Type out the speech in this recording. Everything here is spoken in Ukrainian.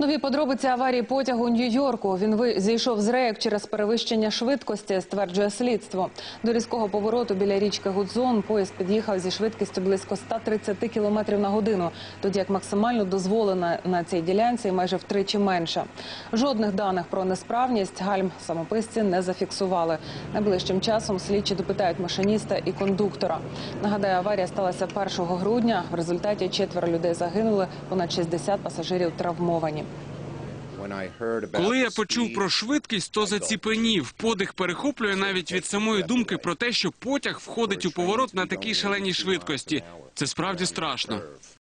Нові подробиці аварії потягу Нью-Йорку. Він зійшов з рейок через перевищення швидкості, стверджує слідство. До різкого повороту біля річки Гудзон поїзд під'їхав зі швидкістю близько 130 км на годину, тоді як максимально дозволена на цій ділянці майже втричі менша. Жодних даних про несправність гальм самописці не зафіксували. Найближчим часом слідчі допитають машиніста і кондуктора. Нагадаю, аварія сталася 1 грудня. В результаті четверо людей загинули, понад 60 пасажирів травмовані. Коли я почув про швидкість, то заціпенів. Подих перехоплює навіть від самої думки про те, що потяг входить у поворот на такій шаленій швидкості. Це справді страшно.